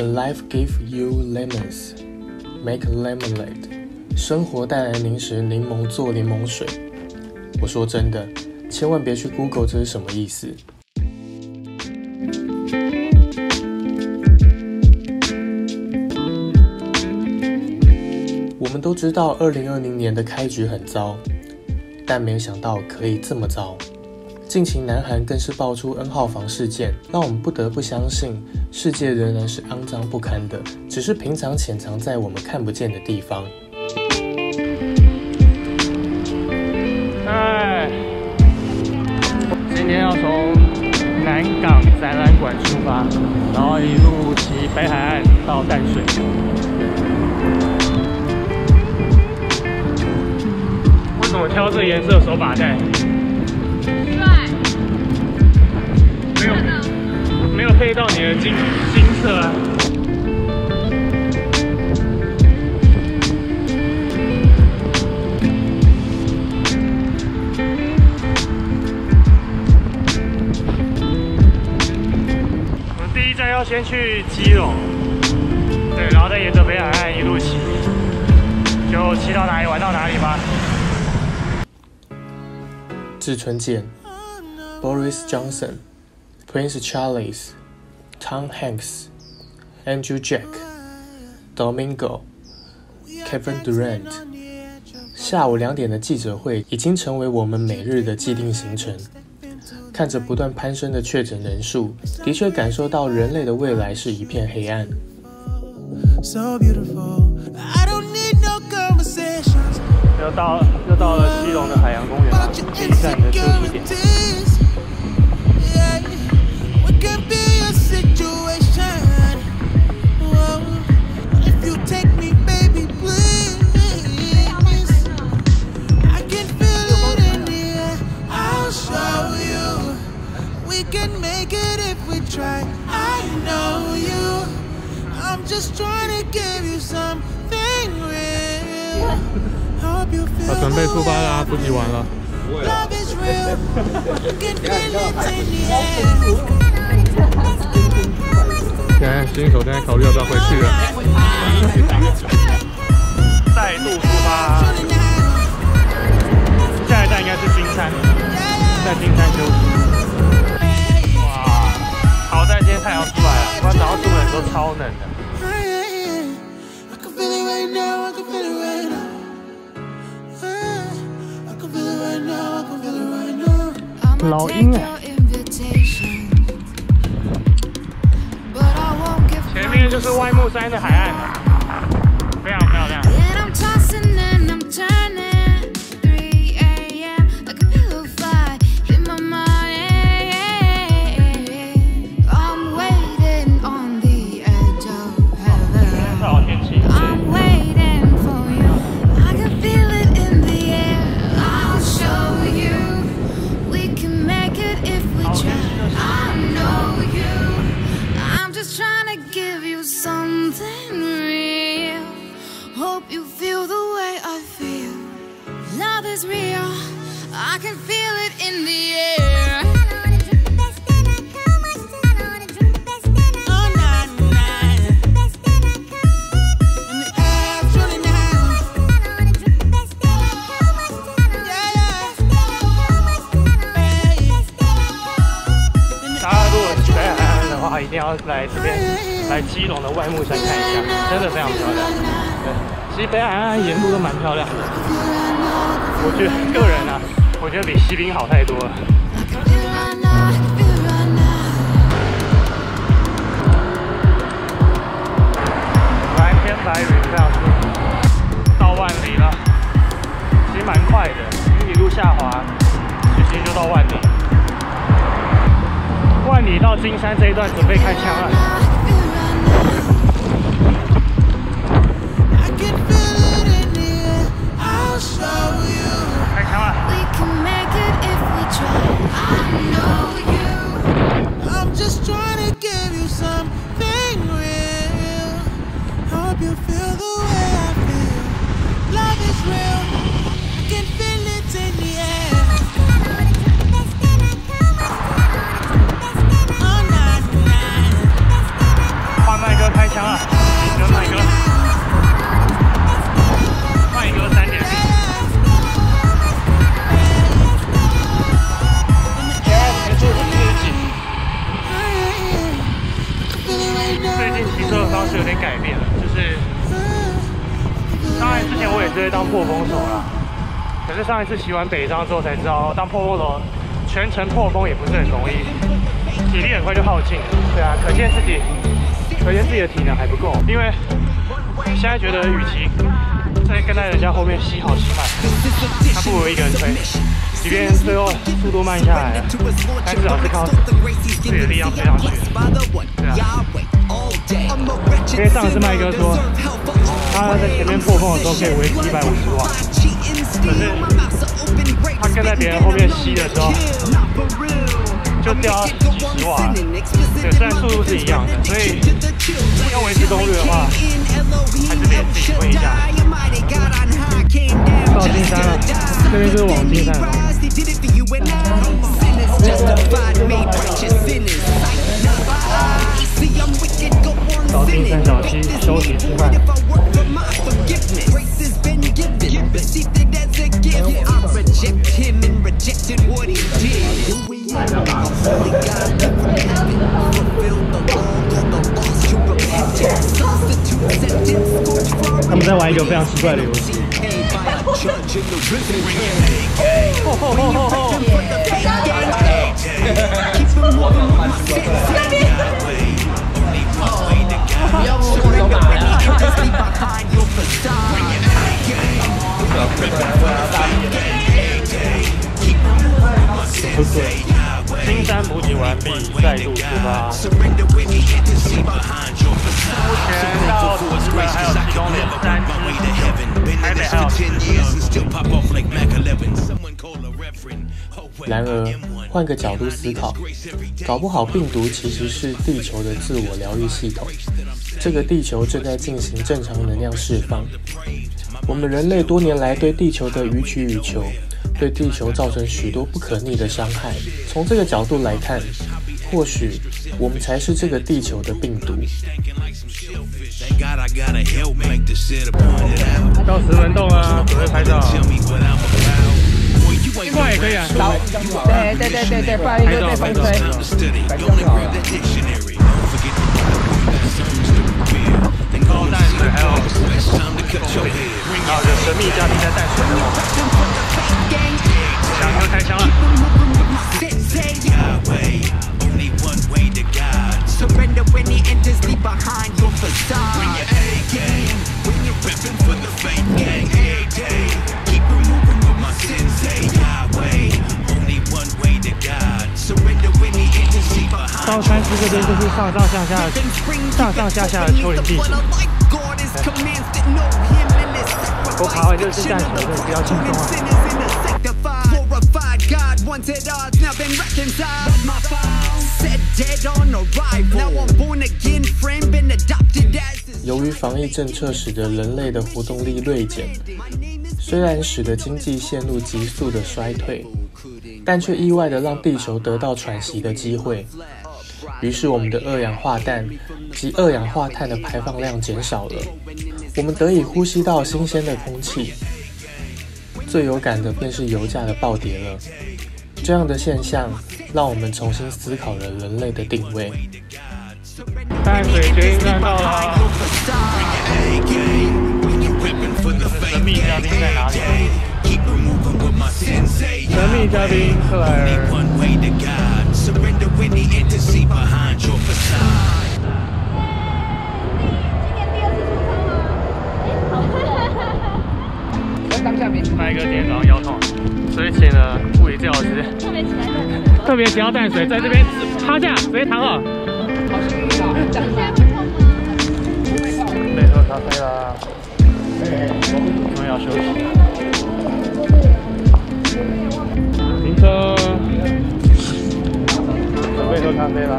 Life give you lemons, make lemonade。生活带来零食，柠檬做柠檬水。我说真的，千万别去 Google 这是什么意思。我们都知道，二零二零年的开局很糟，但没想到可以这么糟。近期南韩更是爆出 N 号房事件，让我们不得不相信，世界仍然是肮脏不堪的，只是平常潜藏在我们看不见的地方。哎，今天要从南港展览馆出发，然后一路骑北海岸到淡水。为什么挑这个颜色手把带？飞到你的金金色啊！我们第一站要先去基隆，对，然后再沿着北海岸一路骑，就骑到哪里玩到哪里吧。志村健，Boris Johnson。Prince Charles、Tom Hanks、Andrew Jack、Domingo、Kevin Durant。下午两点的记者会已经成为我们每日的既定行程。看着不断攀升的确诊人数，的确感受到人类的未来是一片黑暗。又到又到了基隆的海洋公园了，第一站的休息点。出发啦，补给完了。现在新手正在考虑要不要回去了。再度出发，下一站应该是金山，在金山休息。哇，好在今天太阳出来了，不然早上出门的时候超冷的。老鹰哎，前面就是外木山的海岸，非常漂亮。if we oh, try. I know you. I'm just trying to give you something real. Hope you feel the way I feel. Love is real. I can feel it in the air. 来这边，来基隆的外木山看一下，真的非常漂亮。对，其实北海岸沿路都蛮漂亮的。我觉得个人啊，我觉得比西滨好太多了。蓝天白云，非常舒服。到万里了，其实蛮快的，一路下滑，直接就到万里。万里到金山这一段准备开枪了，开枪了 you feel 也改变了就是当然之前我也是会当破风手啦可是上一次洗完北张之后才知道当破风手全程破风也不是很容易体力很快就耗尽对啊可见自己可见自己的体能还不够因为现在觉得雨其在跟在人家后面吸好吸汗他不如一个人吹。即便最后速度慢下来了，但至少是靠自己的力量推上去。对啊，因为上次麦哥说，他在前面破风的时候可以维持一百五十瓦，可是他跟在别人后面吸的时候，就掉几十瓦了。对，虽然速度是一样的，所以要维持功率的话，还是得自己推一下。到金山了，这边就是往金山的路。到金山小溪休息吃饭。他们在玩一个非常奇怪的游戏。Challenging the rhythm When bring break them from the big gang Keep them warm with my six Surrender when he hides me behind your facade Keep them warm with my sensei 金山补给完毕，再度出发。目前到日本还有其中三支，台北还有四支。然而，换个角度思考，搞不好病毒其实是地球的自我疗愈系统。这个地球正在进行正常能量释放。我们人类多年来对地球的予取予求，对地球造成许多不可逆的伤害。从这个角度来看，或许我们才是这个地球的病毒。到石门洞啊，准备拍照。挂也可以啊，对对对对对，不然会被风吹。高淡水还有还有神秘嘉宾在淡水的哦。两车开枪了。高山寺这边就是上上下下、上上下下的丘陵地形。我爬完就是淡水，所以比较轻松啊。由于防疫政策使得人类的活动力锐减，虽然使得经济陷入急速的衰退，但却意外的让地球得到喘息的机会。于是，我们的二氧化氮及二氧化碳的排放量减少了，我们得以呼吸到新鲜的空气。最有感的便是油价的暴跌了。这样的现象让我们重新思考了人类的定位。淡水捷运站到了，神秘嘉宾在哪里？神秘嘉宾克莱尔。麦哥今天早上腰痛，所以请了物理治疗师，特别起来淡特别骑到淡水，在这边趴下直接躺好。备喝咖啡啦，我们要休息。停车，准备喝咖啡啦。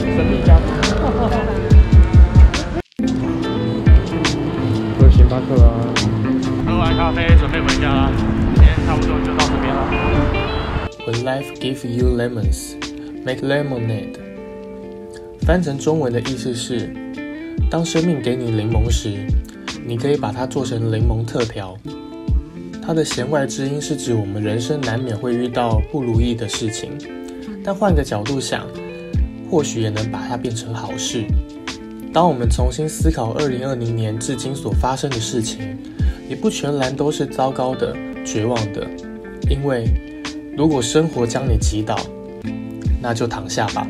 神秘嘉宾。喝星巴克啊！喝完咖啡准备回家啦，今天差不多就到这边了。When life gives you lemons, make lemonade。翻成中文的意思是：当生命给你柠檬时，你可以把它做成柠檬特调。它的弦外之音是指我们人生难免会遇到不如意的事情，但换个角度想，或许也能把它变成好事。当我们重新思考2020年至今所发生的事情，也不全然都是糟糕的、绝望的。因为如果生活将你击倒，那就躺下吧。